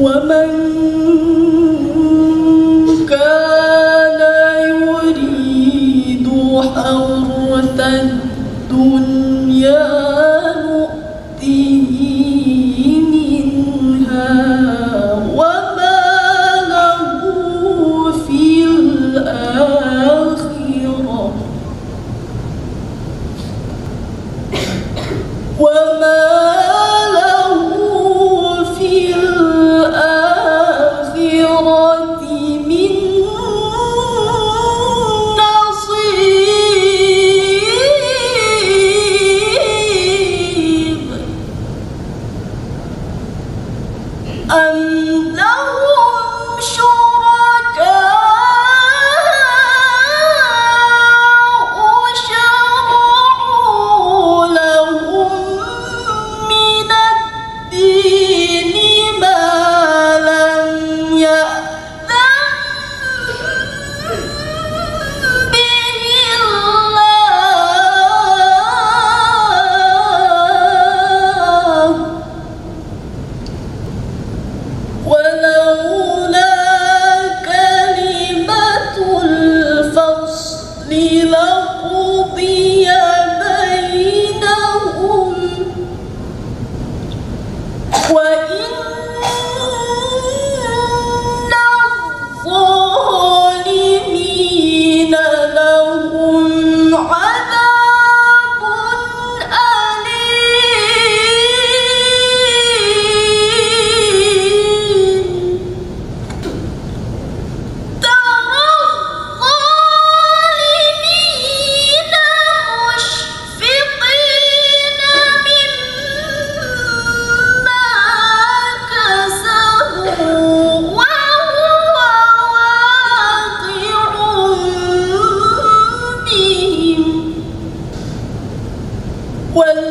ومن كان يريد حرث الدنيا نؤتيه منها وما له في الآخرة. وما Um, no. بينهم. Well,